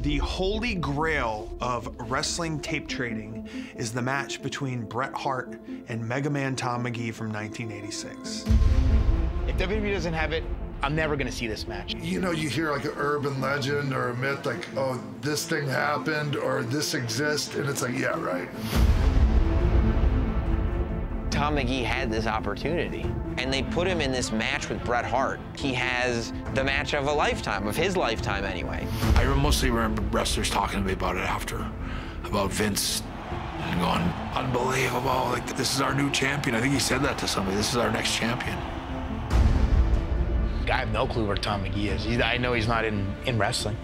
The holy grail of wrestling tape trading is the match between Bret Hart and Mega Man Tom Magee from 1986. If WWE doesn't have it, I'm never gonna see this match. You know, you hear like an urban legend or a myth, like, oh, this thing happened or this exists, and it's like, yeah, right. Tom Magee had this opportunity, and they put him in this match with Bret Hart. He has the match of a lifetime, of his lifetime anyway. I mostly remember wrestlers talking to me about it after, about Vince and going, unbelievable, like, this is our new champion. I think he said that to somebody, this is our next champion. I have no clue where Tom Magee is. I know he's not in, in wrestling.